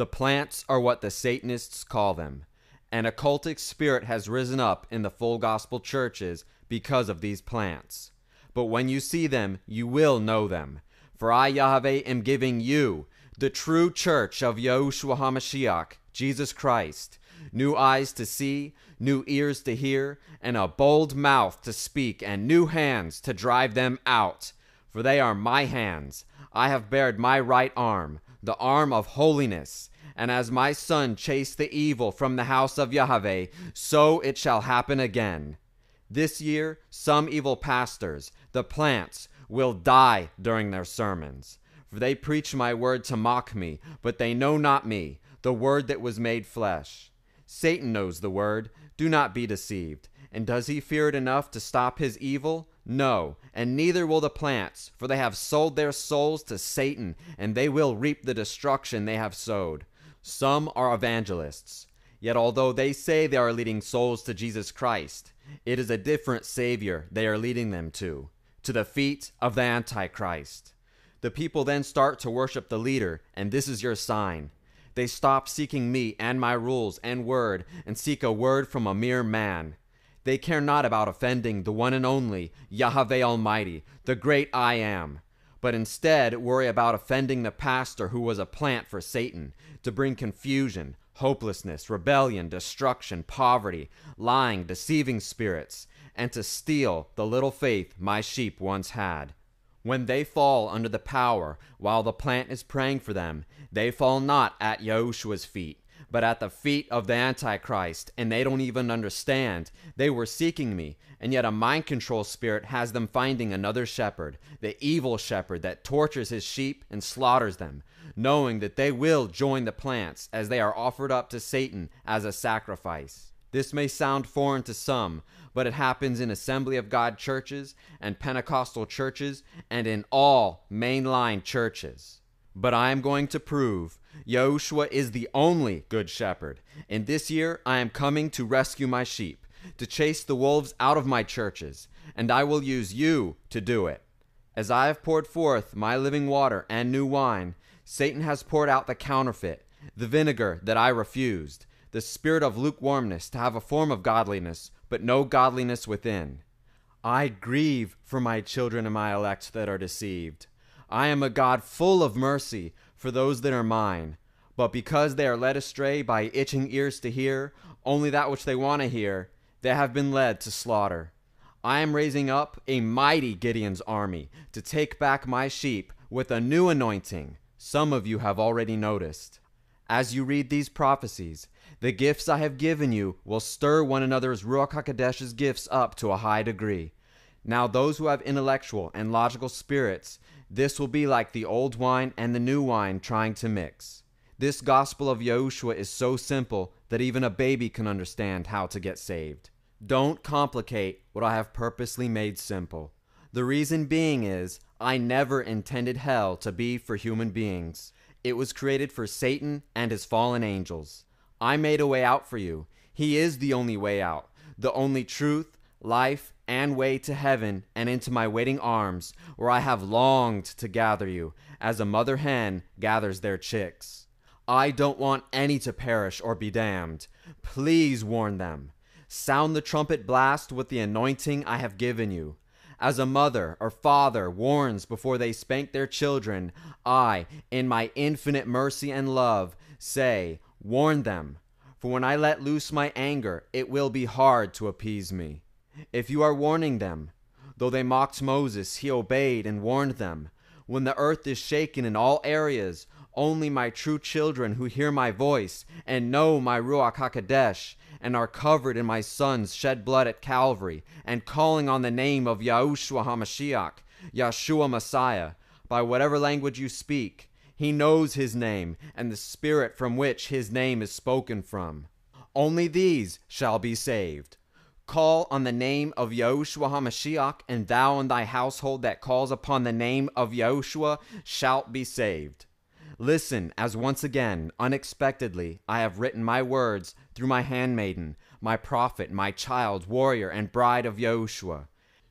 The plants are what the Satanists call them. An occultic spirit has risen up in the full gospel churches because of these plants. But when you see them, you will know them. For I, Yahuveh, am giving you, the true church of Yahushua HaMashiach, Jesus Christ, new eyes to see, new ears to hear, and a bold mouth to speak, and new hands to drive them out. For they are my hands. I have bared my right arm, the arm of holiness. And as my son chased the evil from the house of Yahuveh, so it shall happen again. This year, some evil pastors, the plants, will die during their sermons. For they preach my word to mock me, but they know not me, the word that was made flesh. Satan knows the word. Do not be deceived. And does he fear it enough to stop his evil? No, and neither will the plants, for they have sold their souls to Satan, and they will reap the destruction they have sowed. Some are evangelists. Yet, although they say they are leading souls to Jesus Christ, it is a different Savior they are leading them to, to the feet of the Antichrist. The people then start to worship the leader, and this is your sign. They stop seeking me and my rules and word, and seek a word from a mere man. They care not about offending the one and only Yahuveh Almighty, the great I am, but instead worry about offending the pastor who was a plant for Satan to bring confusion, hopelessness, rebellion, destruction, poverty, lying, deceiving spirits, and to steal the little faith my sheep once had. When they fall under the power while the plant is praying for them, they fall not at Yahushua's feet, but at the feet of the Antichrist, and they don't even understand. They were seeking me, and yet a mind control spirit has them finding another shepherd, the evil shepherd that tortures his sheep and slaughters them, knowing that they will join the plants as they are offered up to Satan as a sacrifice. This may sound foreign to some, but it happens in Assembly of God churches and Pentecostal churches and in all mainline churches. But I am going to prove Yahushua is the only good shepherd. And this year I am coming to rescue my sheep, to chase the wolves out of my churches, and I will use you to do it. As I have poured forth my living water and new wine, Satan has poured out the counterfeit, the vinegar that I refused, the spirit of lukewarmness to have a form of godliness, but no godliness within. I grieve for my children and my elect that are deceived. I am a God full of mercy for those that are mine, but because they are led astray by itching ears to hear only that which they want to hear, they have been led to slaughter. I am raising up a mighty Gideon's army to take back my sheep with a new anointing. Some of you have already noticed. As you read these prophecies, the gifts I have given you will stir one another's Ruach HaKodesh's gifts up to a high degree. Now, those who have intellectual and logical spirits, this will be like the old wine and the new wine trying to mix. This gospel of Yahushua is so simple that even a baby can understand how to get saved. Don't complicate what I have purposely made simple. The reason being is, I never intended hell to be for human beings. It was created for Satan and his fallen angels. I made a way out for you. He is the only way out, the only truth, life, and way to heaven and into my waiting arms, where I have longed to gather you, as a mother hen gathers their chicks. I don't want any to perish or be damned. Please warn them. Sound the trumpet blast with the anointing I have given you. As a mother or father warns before they spank their children, I, in my infinite mercy and love, say, Warn them, for when I let loose my anger, it will be hard to appease me. If you are warning them, though they mocked Moses, he obeyed and warned them. When the earth is shaken in all areas, only my true children who hear my voice and know my Ruach HaKodesh and are covered in my son's shed blood at Calvary and calling on the name of Yahushua HaMashiach, Yeshua Messiah, by whatever language you speak, he knows his name and the spirit from which his name is spoken from. Only these shall be saved. Call on the name of Yahushua HaMashiach, and thou and thy household that calls upon the name of Yahushua shalt be saved. Listen, as once again, unexpectedly, I have written my words through my handmaiden, my prophet, my child, warrior, and bride of Yahushua.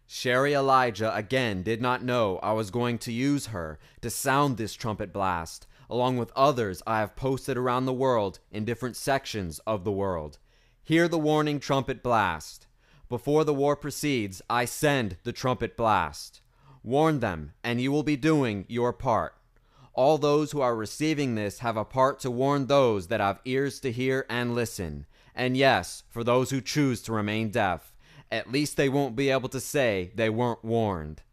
Sherrie Elijah again did not know I was going to use her to sound this trumpet blast, along with others I have posted around the world in different sections of the world. Hear the warning trumpet blast. Before the war proceeds, I send the trumpet blast. Warn them, and you will be doing your part. All those who are receiving this have a part to warn those that have ears to hear and listen. And yes, for those who choose to remain deaf, at least they won't be able to say they weren't warned.